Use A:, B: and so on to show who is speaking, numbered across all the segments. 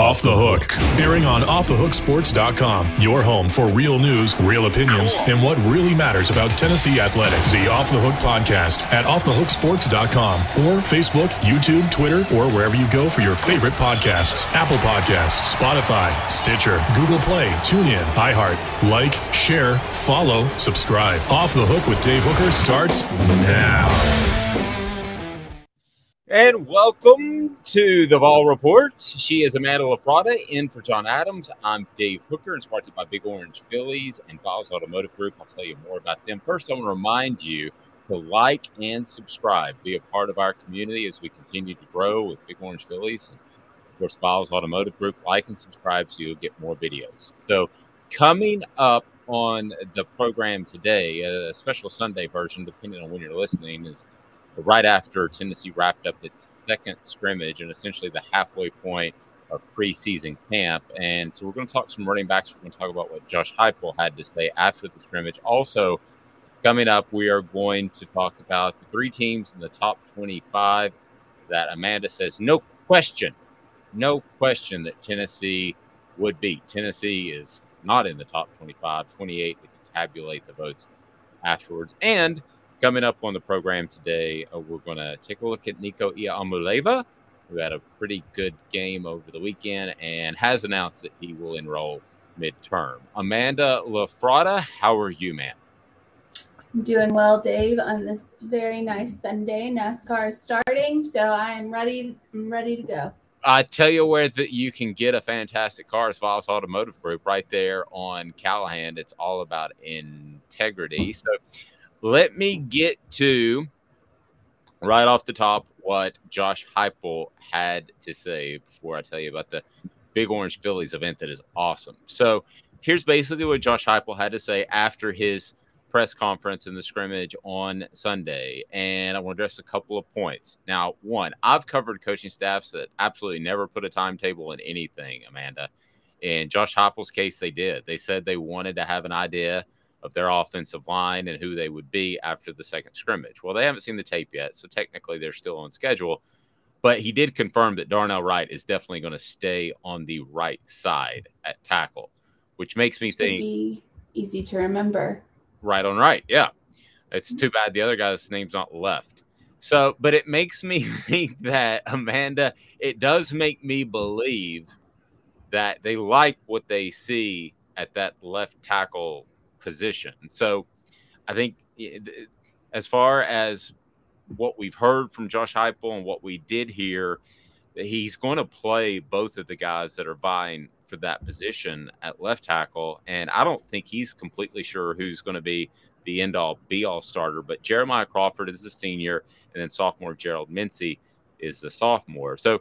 A: Off the Hook, airing on offthehooksports.com. Your home for real news, real opinions, and what really matters about Tennessee athletics. The Off the Hook podcast at offthehooksports.com or Facebook, YouTube, Twitter, or wherever you go for your favorite podcasts. Apple Podcasts, Spotify, Stitcher, Google Play, TuneIn, iHeart. Like, share, follow, subscribe. Off the Hook with Dave Hooker starts now.
B: And welcome to the Vol Report. She is Amanda LaFratta in for John Adams. I'm Dave Hooker, and sponsored by Big Orange Phillies and Files Automotive Group. I'll tell you more about them. First, I want to remind you to like and subscribe, be a part of our community as we continue to grow with Big Orange Phillies and, of course, Files Automotive Group. Like and subscribe so you'll get more videos. So, coming up on the program today, a special Sunday version, depending on when you're listening, is – right after Tennessee wrapped up its second scrimmage and essentially the halfway point of preseason camp. And so we're going to talk some running backs. We're going to talk about what Josh Heupel had to say after the scrimmage. Also, coming up, we are going to talk about the three teams in the top 25 that Amanda says no question, no question that Tennessee would beat. Tennessee is not in the top 25, 28 to tabulate the votes afterwards. And Coming up on the program today, uh, we're going to take a look at Nico Iamaleava, who had a pretty good game over the weekend and has announced that he will enroll midterm. Amanda LaFratta, how are you, man?
C: I'm doing well, Dave, on this very nice Sunday. NASCAR is starting, so I'm ready. I'm ready to go.
B: I tell you where that you can get a fantastic car as Files Automotive Group right there on Callahan. It's all about integrity. So let me get to right off the top what Josh Heupel had to say before I tell you about the Big Orange Phillies event that is awesome. So here's basically what Josh Heupel had to say after his press conference in the scrimmage on Sunday, and I want to address a couple of points. Now, one, I've covered coaching staffs that absolutely never put a timetable in anything, Amanda. In Josh Heupel's case, they did. They said they wanted to have an idea – of their offensive line and who they would be after the second scrimmage. Well, they haven't seen the tape yet, so technically they're still on schedule. But he did confirm that Darnell Wright is definitely going to stay on the right side at tackle, which makes me
C: Should
B: think
C: easy to remember.
B: Right on right, yeah. It's mm. too bad the other guy's name's not left. So, but it makes me think that Amanda, it does make me believe that they like what they see at that left tackle position. So I think eh, eh, as far as what we've heard from Josh Heupel and what we did hear, he's going to play both of the guys that are vying for that position at left tackle. And I don't think he's completely sure who's going to be the end all be all starter. But Jeremiah Crawford is the senior, and then sophomore Gerald Mincey is the sophomore. So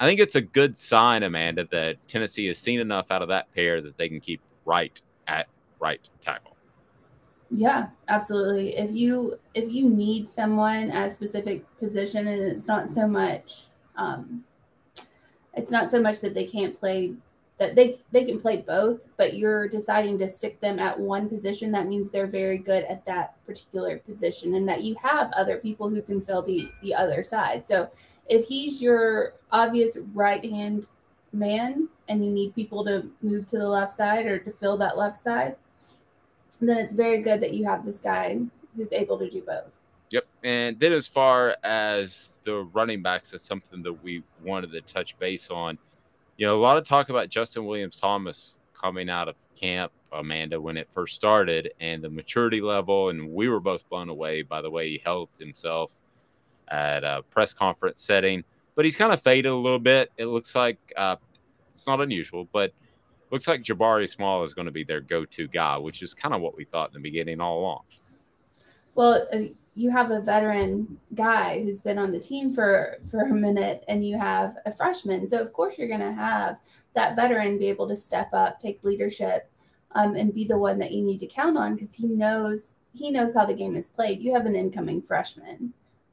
B: I think it's a good sign, Amanda, that Tennessee has seen enough out of that pair that they can keep right at right tackle.
C: Yeah, absolutely. If you if you need someone at a specific position and it's not so much um it's not so much that they can't play that they they can play both, but you're deciding to stick them at one position, that means they're very good at that particular position and that you have other people who can fill the the other side. So if he's your obvious right hand man and you need people to move to the left side or to fill that left side, then it's very good that you have this guy who's able to do both.
B: Yep. And then as far as the running backs, that's something that we wanted to touch base on. You know, a lot of talk about Justin Williams Thomas coming out of camp, Amanda, when it first started, and the maturity level. And we were both blown away by the way he held himself at a press conference setting. But he's kind of faded a little bit. It looks like uh, it's not unusual, but looks like Jabari Small is going to be their go-to guy, which is kind of what we thought in the beginning all along.
C: Well, uh, you have a veteran guy who's been on the team for for a minute, and you have a freshman, so of course you're going to have that veteran be able to step up, take leadership, um, and be the one that you need to count on because he knows he knows how the game is played. You have an incoming freshman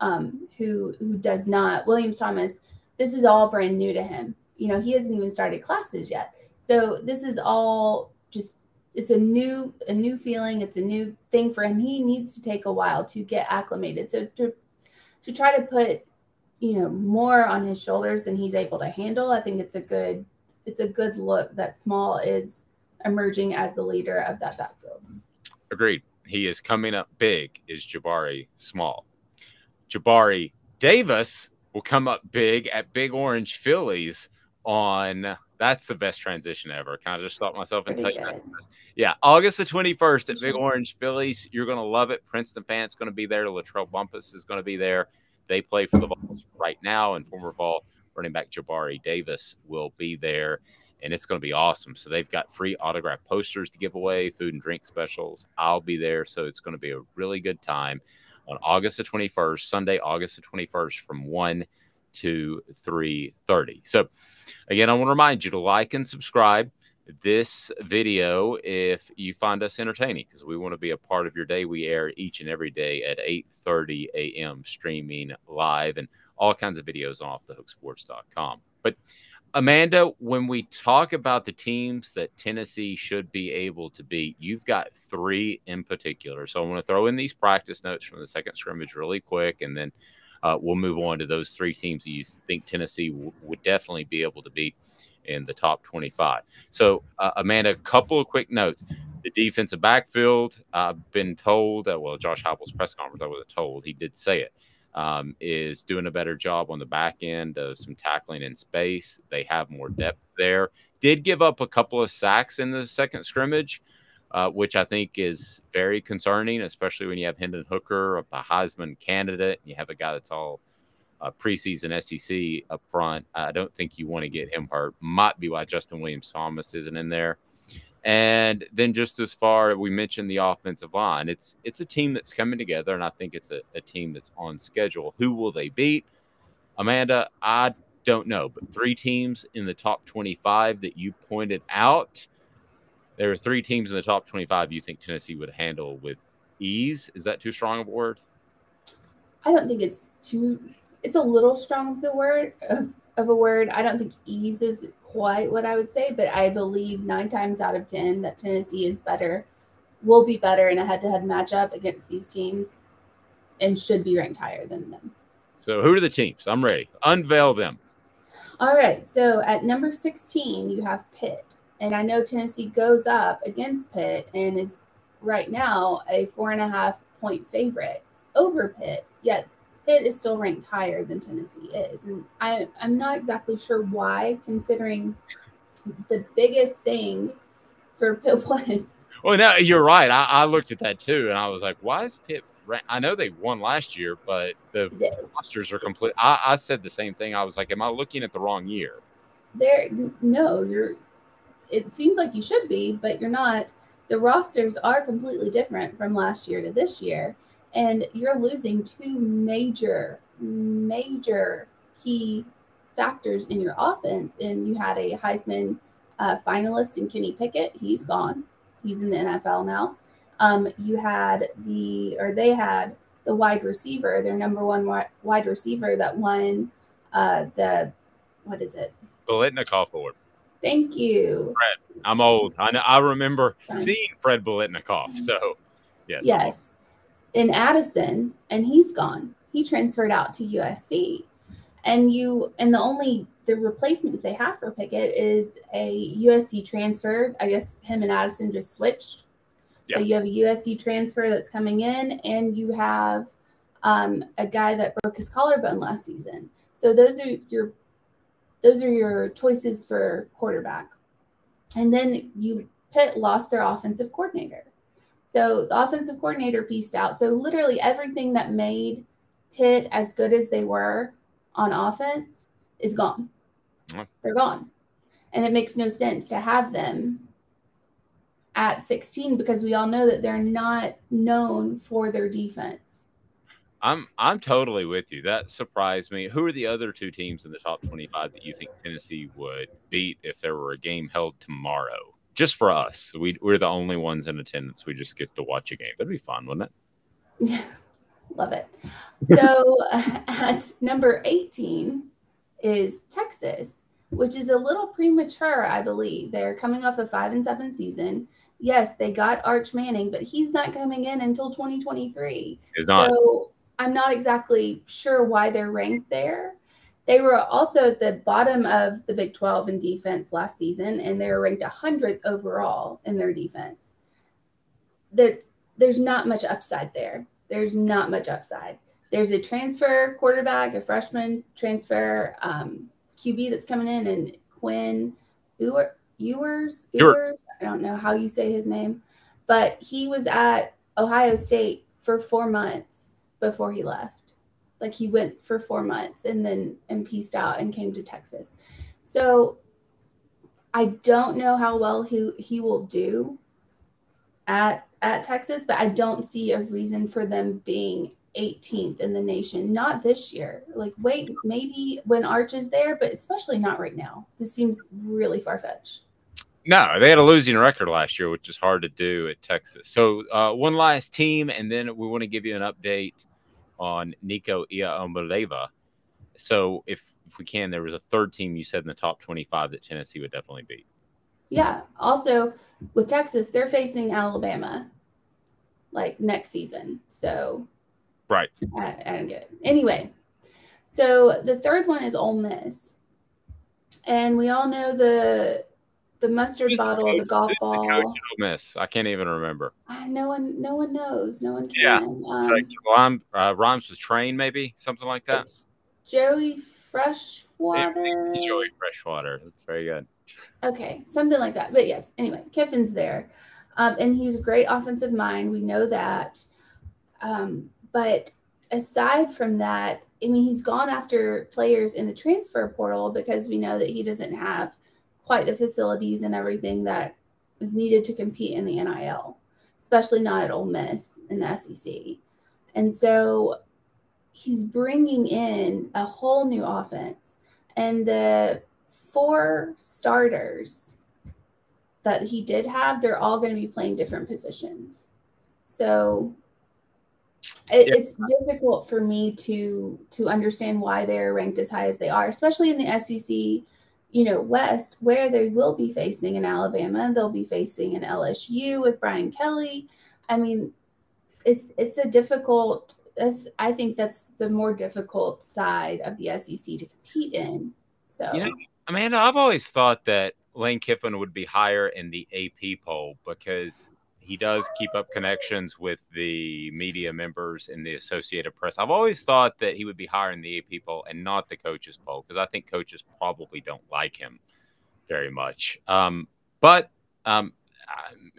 C: um, who who does not. Williams Thomas. This is all brand new to him. You know, he hasn't even started classes yet. So this is all just it's a new a new feeling, it's a new thing for him. He needs to take a while to get acclimated. So to to try to put, you know, more on his shoulders than he's able to handle, I think it's a good it's a good look that Small is emerging as the leader of that backfield.
B: Agreed. He is coming up big. Is Jabari Small? Jabari Davis will come up big at Big Orange Phillies on that's the best transition ever. Kind of just thought myself and tell you that. Yeah, August the 21st at Big mm-hmm. Orange Phillies. You're going to love it. Princeton Fant's going to be there. Latrell Bumpus is going to be there. They play for the Vols right now, and former Vol running back Jabari Davis will be there, and it's going to be awesome. So they've got free autograph posters to give away, food and drink specials. I'll be there, so it's going to be a really good time on August the 21st, Sunday, August the 21st, from one to 3:30. So again, I want to remind you to like and subscribe this video if you find us entertaining because we want to be a part of your day. We air each and every day at 8:30 a.m. streaming live and all kinds of videos on offthehooksports.com. But Amanda, when we talk about the teams that Tennessee should be able to beat, you've got three in particular. So I want to throw in these practice notes from the second scrimmage really quick, and then uh, we'll move on to those three teams that you think Tennessee w- would definitely be able to beat in the top 25. So, uh, Amanda, a couple of quick notes. The defensive backfield, I've been told that, well, Josh Heupel's press conference, I was told, he did say it, um, is doing a better job on the back end of some tackling in space. They have more depth there. Did give up a couple of sacks in the second scrimmage uh, which I think is very concerning, especially when you have Hendon Hooker, a Heisman candidate, and you have a guy that's all uh, preseason SEC up front. I don't think you want to get him hurt. Might be why Justin Williams Thomas isn't in there. And then just as far we mentioned the offensive line, it's it's a team that's coming together, and I think it's a, a team that's on schedule. Who will they beat? Amanda, I don't know, but three teams in the top 25 that you pointed out there are three teams in the top 25 you think Tennessee would handle with ease. Is that too strong of a word?
C: I don't think it's too. It's a little strong of the word of, of a word. I don't think ease is quite what I would say, but I believe nine times out of ten that Tennessee is better, will be better in a head-to-head matchup against these teams, and should be ranked higher than them.
B: So, who are the teams? I'm ready. Unveil them.
C: All right. So at number 16, you have Pitt. And I know Tennessee goes up against Pitt and is right now a four and a half point favorite over Pitt, yet Pitt is still ranked higher than Tennessee is. And I, I'm not exactly sure why, considering the biggest thing for Pitt won.
B: Well, no, you're right. I, I, looked at that too, and I was like, why is Pitt? I know they won last year, but the yeah. rosters are complete. I, I said the same thing. I was like, am I looking at the wrong year?
C: There, no, you're it seems like you should be, but you're not. The rosters are completely different from last year to this year. And you're losing two major, major key factors in your offense. And you had a Heisman uh, finalist in Kenny Pickett. He's gone. He's in the NFL now. Um, you had the, or they had the wide receiver, their number one wide receiver that won uh, the, what is it?
B: Biletnikoff Award.
C: Thank you.
B: Fred. I'm old. I know, I remember seeing Fred Biletnikoff. So, yes.
C: Yes. In Addison, and he's gone. He transferred out to USC. And you, and the only, the replacements they have for Pickett is a USC transfer. I guess him and Addison just switched. Yeah. But you have a USC transfer that's coming in, and you have um, a guy that broke his collarbone last season. So those are your those are your choices for quarterback. And then you Pitt lost their offensive coordinator. So the offensive coordinator pieced out. So literally everything that made Pitt as good as they were on offense is gone. They're gone. And it makes no sense to have them at 16 because we all know that they're not known for their defense.
B: I'm I'm totally with you. That surprised me. Who are the other two teams in the top 25 that you think Tennessee would beat if there were a game held tomorrow? Just for us. We we're the only ones in attendance. We just get to watch a game. That'd be fun, wouldn't
C: it? Yeah. Love it. So at number 18 is Texas, which is a little premature, I believe. They're coming off a 5 and 7 season. Yes, they got Arch Manning, but he's not coming in until 2023.
B: He's not.
C: So I'm not exactly sure why they're ranked there. They were also at the bottom of the Big 12 in defense last season, and they were ranked 100th overall in their defense. There, there's not much upside there. There's not much upside. There's a transfer quarterback, a freshman transfer um, QB that's coming in, and Quinn Ewers, Ewers, Ewers. I don't know how you say his name, but he was at Ohio State for four months before he left. Like he went for four months and then and pieced out and came to Texas. So I don't know how well he he will do at at Texas, but I don't see a reason for them being 18th in the nation. Not this year. Like wait, maybe when Arch is there, but especially not right now. This seems really far fetched.
B: No, they had a losing record last year, which is hard to do at Texas. So uh, one last team, and then we want to give you an update on Nico Iamaleava. So if if we can, there was a third team you said in the top 25 that Tennessee would definitely beat.
C: Yeah. Also, with Texas, they're facing Alabama like next season. So,
B: right.
C: I, I don't get it. Anyway, so the third one is Ole Miss. And we all know the the mustard bottle, the golf ball. The
B: miss. I can't even remember.
C: Uh, no one, no one knows. No one can. Yeah, um,
B: like rhyme, uh, rhymes with train, maybe something like that.
C: Joey Freshwater.
B: Joey Freshwater. That's very good.
C: Okay, something like that. But yes, anyway, Kiffin's there, um, and he's a great offensive mind. We know that. Um, but aside from that, I mean, he's gone after players in the transfer portal because we know that he doesn't have quite the facilities and everything that is needed to compete in the NIL, especially not at Ole Miss in the SEC. And so he's bringing in a whole new offense. And the four starters that he did have, they're all going to be playing different positions. So it, yeah. it's difficult for me to to understand why they're ranked as high as they are, especially in the SEC you know, West, where they will be facing in Alabama, they'll be facing an LSU with Brian Kelly. I mean, it's it's a difficult. That's I think that's the more difficult side of the SEC to compete in. So,
B: you know, Amanda, I've always thought that Lane Kiffin would be higher in the AP poll because he does keep up connections with the media members in the Associated Press. I've always thought that he would be hiring the poll and not the coaches poll because I think coaches probably don't like him very much. Um, but um,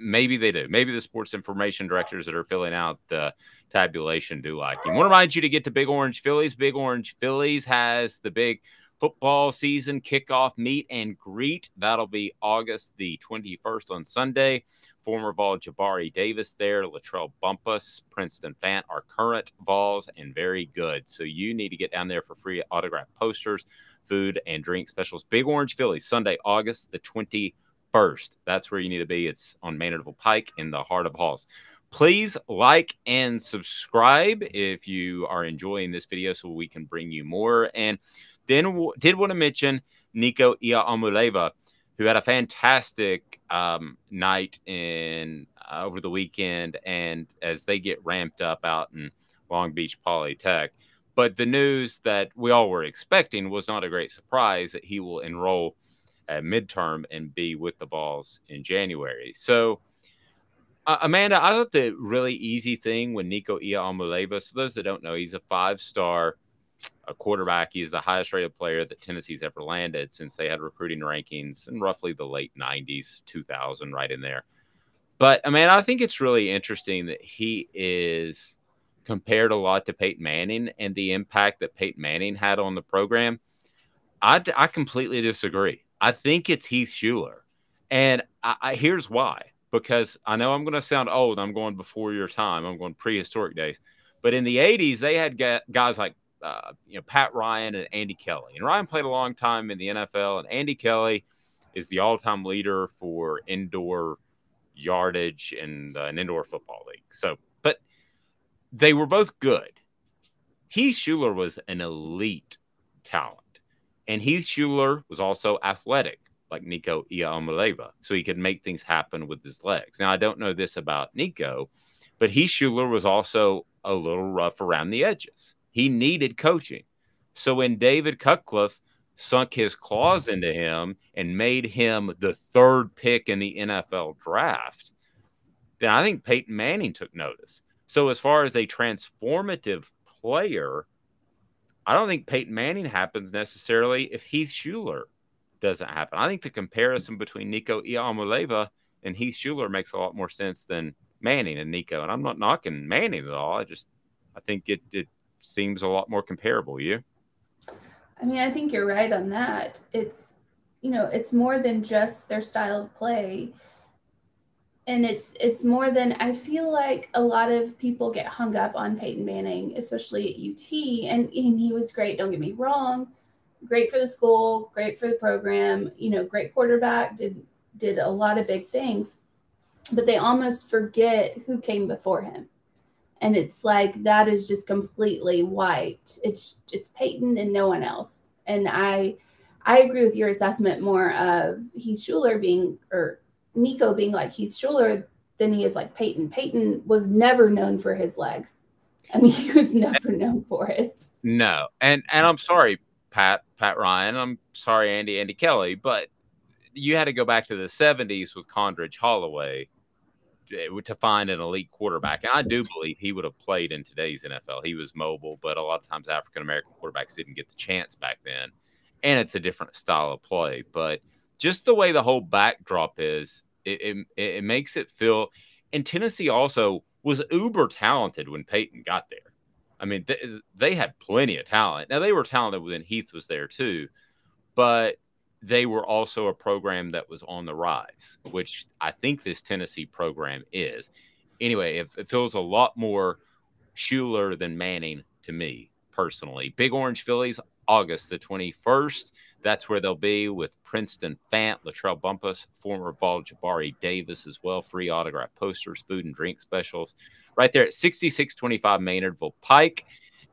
B: maybe they do. Maybe the sports information directors that are filling out the tabulation do like him. I want to remind you to get to Big Orange Phillies. Big Orange Phillies has the big football season kickoff meet and greet. That'll be August the 21st on Sunday former Vol Jabari Davis there, Latrell Bumpus, Princeton Fant are current Vols and very good. So you need to get down there for free autograph posters, food, and drink specials. Big Orange Philly, Sunday, August the 21st. That's where you need to be. It's on Maynardville Pike in the heart of Halls. Please like and subscribe if you are enjoying this video so we can bring you more. And then did want to mention Nico Iamaleava who had a fantastic um, night in uh, over the weekend, and as they get ramped up out in Long Beach Polytech. But the news that we all were expecting was not a great surprise that he will enroll at midterm and be with the Vols in January. So, uh, Amanda, I thought the really easy thing when Nico Iamaleava, so those that don't know, he's a five star a quarterback. He's the highest rated player that Tennessee's ever landed since they had recruiting rankings in roughly the late 90s, 2000, right in there. But uh, I mean, I think it's really interesting that he is compared a lot to Peyton Manning and the impact that Peyton Manning had on the program. I, I completely disagree. I think it's Heath Shuler. And I, I, here's why because I know I'm going to sound old. I'm going before your time, I'm going prehistoric days. But in the 80s, they had guys like uh, you know Pat Ryan and Andy Kelly. And Ryan played a long time in the NFL, and Andy Kelly is the all-time leader for indoor yardage in uh, an indoor football league. So, but they were both good. Heath Shuler was an elite talent, and Heath Shuler was also athletic, like Nico Iamaleava, so he could make things happen with his legs. Now, I don't know this about Nico, but Heath Shuler was also a little rough around the edges. He needed coaching. So when David Cutcliffe sunk his claws into him and made him the third pick in the NFL draft, then I think Peyton Manning took notice. So as far as a transformative player, I don't think Peyton Manning happens necessarily if Heath Shuler doesn't happen. I think the comparison between Nico Iamaleava and Heath Shuler makes a lot more sense than Manning and Nico. And I'm not knocking Manning at all. I just I think it it seems a lot more comparable. You?
C: I mean, I think you're right on that. It's you know, it's more than just their style of play. And it's it's more than I feel like a lot of people get hung up on Peyton Manning, especially at UT. And, and he was great, don't get me wrong. Great for the school, great for the program, you know, great quarterback, did did a lot of big things. But they almost forget who came before him and it's like that is just completely white it's it's peyton and no one else. And i i agree with your assessment more of heath shuler being or nico being like heath shuler than he is like peyton. Peyton was never known for his legs. I mean he was never known for it.
B: No. And and i'm sorry pat pat ryan. I'm sorry andy andy kelly. But you had to go back to the 70s with condredge holloway Eh, to find an elite quarterback. And I do believe he would have played in today's NFL. He was mobile, but a lot of times African American quarterbacks didn't get the chance back then. And it's a different style of play. But just the way the whole backdrop is, it, it, it makes it feel. And Tennessee also was uber talented when Peyton got there. I mean, they, they had plenty of talent. Now, they were talented when Heath was there too. But they were also a program that was on the rise, which I think this Tennessee program is. Anyway, it, it feels a lot more Shuler than Manning to me personally. Big Orange Phillies, August the 21st. That's where they'll be with Princeton Fant, Latrell Bumpus, former Vol Jabari Davis as well. Free autograph posters, food and drink specials right there at 6625 Maynardville Pike.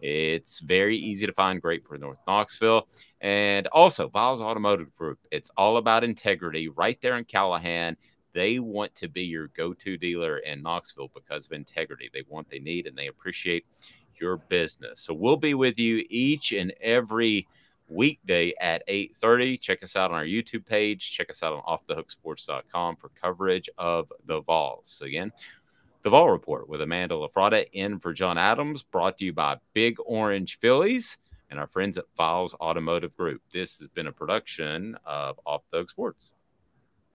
B: It's very easy to find, great for North Knoxville. And also, Viles Automotive Group. It's all about integrity right there in Callahan. They want to be your go to dealer in Knoxville because of integrity. They want, they need, and they appreciate your business. So we'll be with you each and every weekday at 8.30 check us out on our youtube page check us out on offthehooksports.com for coverage of the vols so again the vol report with amanda lafratta in for john adams brought to you by big orange phillies and our friends at Files Automotive Group. This has been a production of Off Hook Sports.